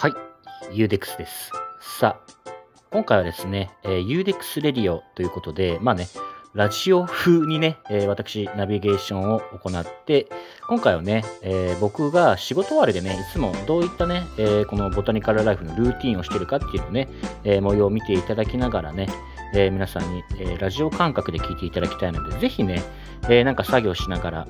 はい、UDEX です。さあ、今回はですね、えー、UDEX レディオということで、まあね、ラジオ風にね、えー私、ナビゲーションを行って、今回はね、えー僕が仕事終わりでね、いつもどういったね、えーこのボタニカルライフのルーティンをしてるかっていうのね、え模様を見ていただきながらね、え皆さんに、えラジオ感覚で聞いていただきたいので、ぜひね、えなんか作業しながら、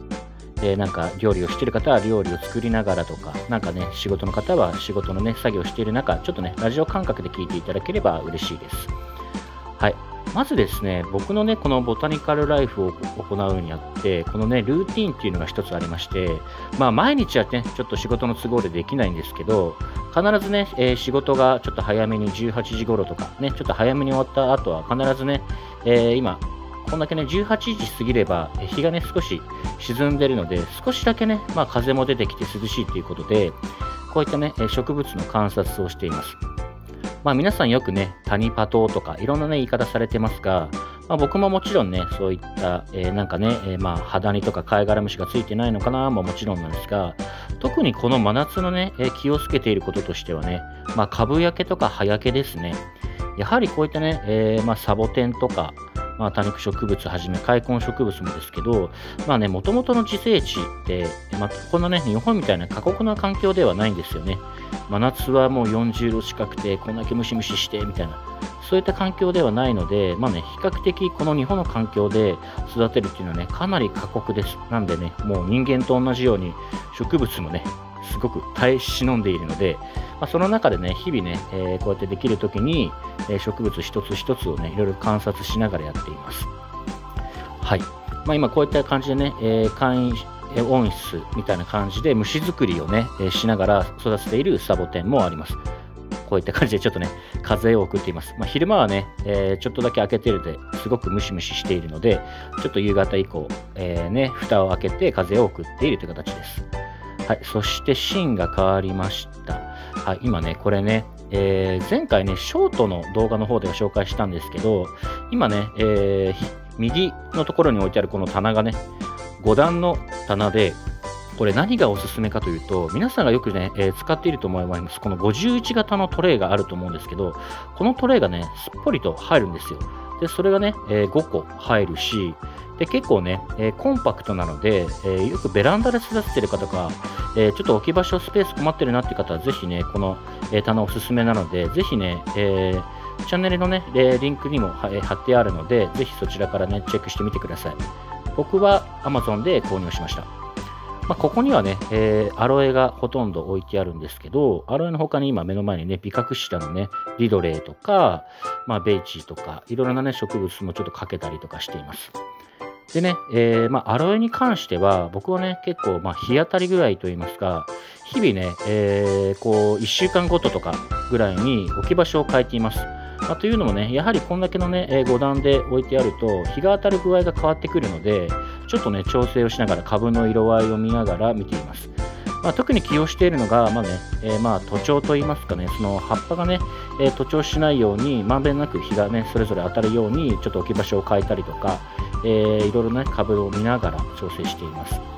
えーなんか料理をしている方は料理を作りながらとか、なんかね、仕事の方は仕事のね、作業をしている中、ちょっとね、ラジオ感覚で聞いていただければ嬉しいです。はい。まずですね、僕のね、このボタニカルライフを行うにあって、このね、ルーティンっていうのが一つありまして、まあ、毎日はね、ちょっと仕事の都合でできないんですけど、必ずね、えー仕事がちょっと早めに18時頃とか、ね、ちょっと早めに終わった後は必ずね、えー今、こんだけね、18時過ぎれば、日がね、少し沈んでるので、少しだけね、まあ、風も出てきて涼しいということで、こういったね、植物の観察をしています。まあ、皆さんよくね、谷パトとか、いろんなね、言い方されてますが、まあ、僕ももちろんね、そういった、えーなんかね、えーまあ、肌にとか貝殻虫がついてないのかなももちろんなんですが、特にこの真夏のね、気をつけていることとしてはね、まあ、株焼けとか葉焼けですね。やはりこういったね、えーまあ、サボテンとか、まあ、多肉植物はじめ、開墾植物もですけど、まあね、もともとの自生地って、まあ、このね、日本みたいな過酷な環境ではないんですよね。真夏はもう40度近くて、こんだけムシムシして、みたいな。そういった環境ではないので、まあね、比較的この日本の環境で育てるっていうのはね、かなり過酷です。なんでね、もう人間と同じように植物もね、すごく耐え忍んでいるので、まあ、その中でね、日々ね、えーこうやってできるときに、え植物一つ一つをね、いろいろ観察しながらやっています。はい。まあ、今こういった感じでね、えー簡易温室みたいな感じで虫作りをね、えしながら育てているサボテンもあります。こういった感じでちょっとね、風を送っています。まあ、昼間はね、えーちょっとだけ開けてるで、すごくムシムシしているので、ちょっと夕方以降、えーね、蓋を開けて風を送っているという形です。はい、そして芯が変わりました。はい、今ね、これね、えー前回ね、ショートの動画の方では紹介したんですけど、今ね、えー右のところに置いてあるこの棚がね、5段の棚で、これ何がおすすめかというと、皆さんがよくね、えー使っていると思います。この51型のトレイがあると思うんですけど、このトレイがね、すっぽりと入るんですよ。で、それがね、えー5個入るし、で、結構ね、えーコンパクトなので、えよくベランダで育ててる方か、えちょっと置き場所スペース困ってるなっていう方は、ぜひね、この、えー棚おすすめなので、ぜひね、えチャンネルのね、リンクにも貼ってあるので、ぜひそちらからね、チェックしてみてください。僕は Amazon で購入しました。まあ、ここにはね、えーアロエがほとんど置いてあるんですけど、アロエの他に今目の前にね、ビカクシダのね、リドレーとか、まあ、ベイチーとか、いろいろなね、植物もちょっとかけたりとかしています。でね、えーまあ、アロエに関しては、僕はね、結構、まあ、日当たりぐらいといいますか、日々ね、えーこう、1週間ごととかぐらいに置き場所を変えています。まあ、というのもね、やはりこんだけのね、え5段で置いてあると、日が当たる具合が変わってくるので、ちょっとね、調整をしながら株の色合いを見ながら見ています。まあ、特に起用しているのが、まあね、えーまあ、徒長といいますかね、その葉っぱがね、えー徒長しないように、まんべんなく日がね、それぞれ当たるように、ちょっと置き場所を変えたりとか、えーいろいろね、株を見ながら調整しています。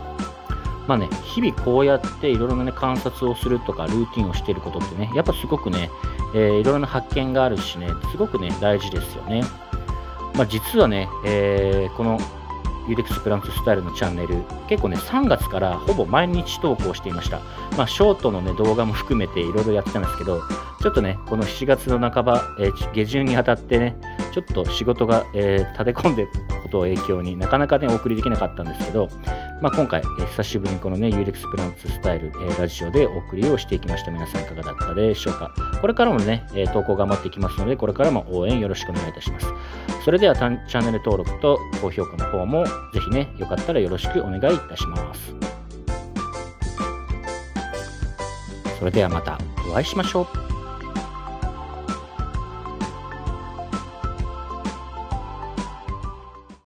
まあね、日々こうやっていろいろな、ね、観察をするとか、ルーティンをしていることってね、やっぱすごくね、えーいろいろな発見があるしね、すごくね、大事ですよね。まあ、実はね、えーこの UDEX プランツスタイルのチャンネル、結構ね、3月からほぼ毎日投稿していました。まあ、ショートのね、動画も含めていろいろやってたんですけど、ちょっとね、この7月の半ば、えー下旬にあたってね、ちょっと仕事が、えー立て込んでることを影響になかなかね、お送りできなかったんですけど、まあ、今回、え久しぶりにこのね、ULEX プランツスタイル、えラジオでお送りをしていきました。皆さんいかがだったでしょうか。これからもね、え投稿頑張っていきますので、これからも応援よろしくお願いいたします。それではチャンネル登録と高評価の方も、ぜひね、よかったらよろしくお願いいたします。それではまたお会いしましょう。